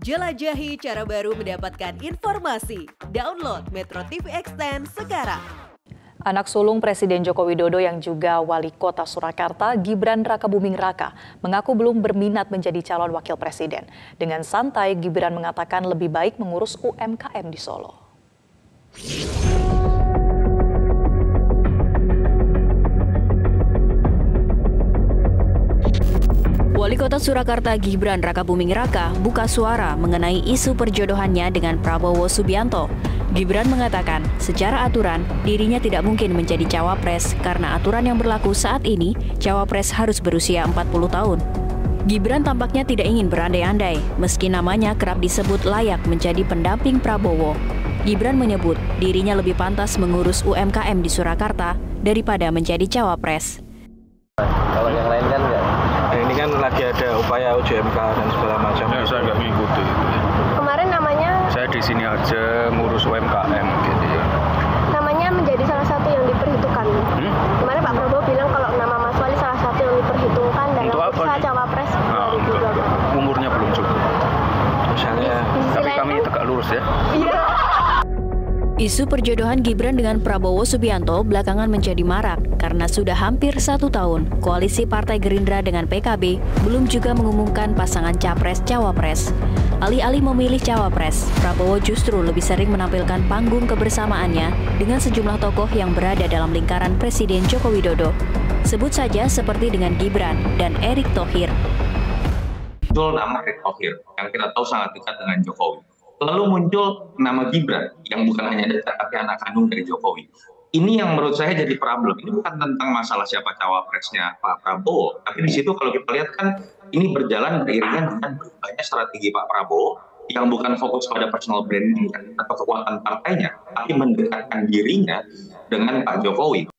Jelajahi cara baru mendapatkan informasi. Download Metro TV Extend sekarang. Anak sulung Presiden Joko Widodo yang juga wali kota Surakarta, Gibran Rakabuming Raka, mengaku belum berminat menjadi calon wakil presiden. Dengan santai, Gibran mengatakan lebih baik mengurus UMKM di Solo. Wali Kota Surakarta Gibran Rakabuming Raka buka suara mengenai isu perjodohannya dengan Prabowo Subianto. Gibran mengatakan, secara aturan dirinya tidak mungkin menjadi cawapres karena aturan yang berlaku saat ini, cawapres harus berusia 40 tahun. Gibran tampaknya tidak ingin berandai-andai, meski namanya kerap disebut layak menjadi pendamping Prabowo. Gibran menyebut dirinya lebih pantas mengurus UMKM di Surakarta daripada menjadi cawapres yang lain kan enggak. Nah, ini kan lagi ada upaya UJMK dan segala macam. Ya, saya nggak mengikuti. Kemarin namanya Saya di sini aja ngurus UMKM gitu ya. namanya menjadi salah satu yang diperhitungkan. Hmm? Kemarin Pak Prabowo bilang kalau nama Mas Wali salah satu yang diperhitungkan dalam Untuk apa bursa cawapres Nah, untuk 2024. umurnya belum cukup. Misalnya Di Tapi kami tegak lurus ya. Iya. Isu perjodohan Gibran dengan Prabowo Subianto belakangan menjadi marak karena sudah hampir satu tahun koalisi Partai Gerindra dengan PKB belum juga mengumumkan pasangan capres-cawapres. Alih-alih memilih cawapres, Prabowo justru lebih sering menampilkan panggung kebersamaannya dengan sejumlah tokoh yang berada dalam lingkaran Presiden Joko Widodo. Sebut saja seperti dengan Gibran dan Erick Thohir. muncul nama Erick Thohir yang kita tahu sangat dekat dengan Jokowi. Lalu muncul nama Gibran yang bukan hanya dekat tapi anak kandung dari Jokowi. Ini yang menurut saya jadi problem. Ini bukan tentang masalah siapa cawapresnya Pak Prabowo, tapi di situ kalau kita lihat kan ini berjalan beriringan dengan berubahnya strategi Pak Prabowo yang bukan fokus pada personal branding atau kekuatan partainya, tapi mendekatkan dirinya dengan Pak Jokowi.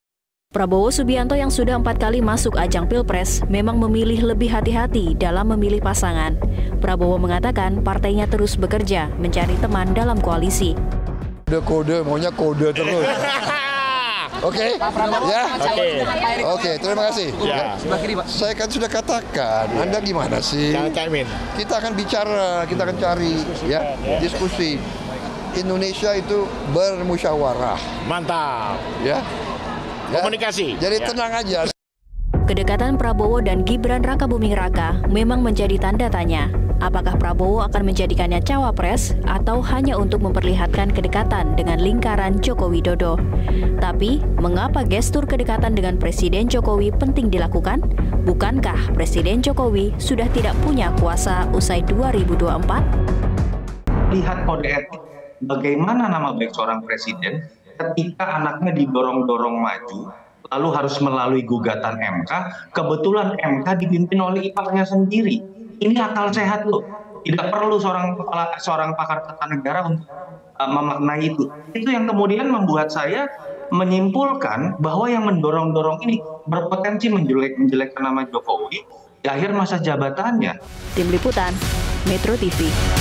Prabowo Subianto yang sudah empat kali masuk ajang Pilpres memang memilih lebih hati-hati dalam memilih pasangan. Prabowo mengatakan partainya terus bekerja mencari teman dalam koalisi. Kode-kode, maunya kode terus. Oke, ya. Oke, oke. Terima kasih. Ya. Saya kan sudah katakan, Anda gimana sih? Kita akan bicara, kita akan cari, ya, diskusi. Indonesia itu bermusyawarah, Mantap. ya. Ya. Komunikasi. Jadi Ya. tenang aja. Kedekatan Prabowo dan Gibran Rakabuming Raka memang menjadi tanda tanya. Apakah Prabowo akan menjadikannya cawapres atau hanya untuk memperlihatkan kedekatan dengan lingkaran Joko Widodo? Tapi, mengapa gestur kedekatan dengan Presiden Jokowi penting dilakukan? Bukankah Presiden Jokowi sudah tidak punya kuasa usai 2024? lihat kode etik bagaimana nama baik seorang presiden ketika anaknya didorong-dorong maju lalu harus melalui gugatan MK kebetulan MK dipimpin oleh iparnya sendiri. Ini akal sehat loh. Tidak perlu seorang kepala seorang pakar tata negara untuk uh, memaknai itu. Itu yang kemudian membuat saya menyimpulkan bahwa yang mendorong-dorong ini berpotensi menjelek menjelekkan nama Jokowi di akhir masa jabatannya. Tim Liputan, Metro TV.